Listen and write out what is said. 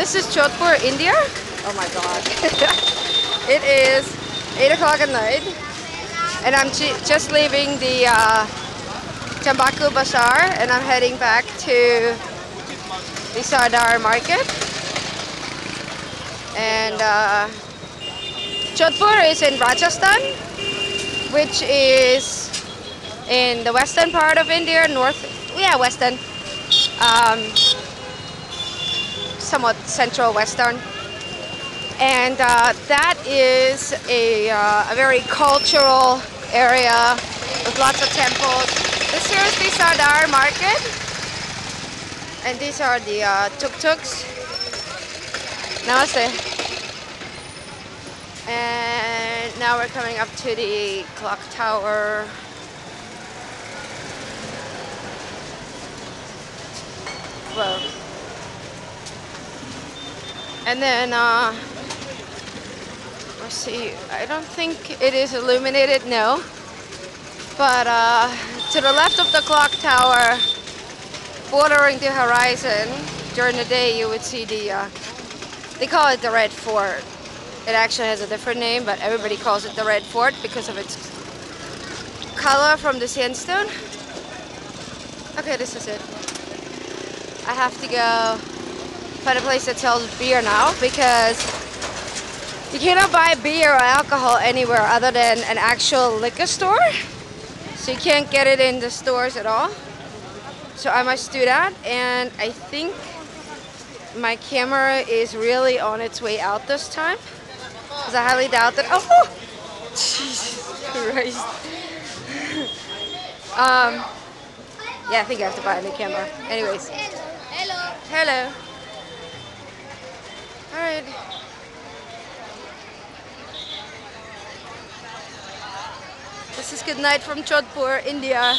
This is Jodhpur, India. Oh my god. it is 8 o'clock at night. And I'm just leaving the uh, Tambaku Bazaar and I'm heading back to the Sardar market. And uh, is in Rajasthan, which is in the western part of India, north, yeah, western. Um, somewhat central western. And uh, that is a, uh, a very cultural area with lots of temples. This here is the Sardar market. And these are the uh, tuk-tuks. Namaste. And now we're coming up to the clock tower. Whoa. And then, uh, let's see, I don't think it is illuminated, no. But uh, to the left of the clock tower, bordering the horizon, during the day you would see the, uh, they call it the Red Fort. It actually has a different name, but everybody calls it the Red Fort because of its color from the sandstone. Okay, this is it. I have to go find a place that sells beer now because you cannot buy beer or alcohol anywhere other than an actual liquor store. So you can't get it in the stores at all. So I must do that and I think my camera is really on its way out this time because I highly doubt that. Oh, Jesus Christ. um, yeah, I think I have to buy a new camera. Anyways. Hello. Hello. Right. This is good night from Jodhpur, India.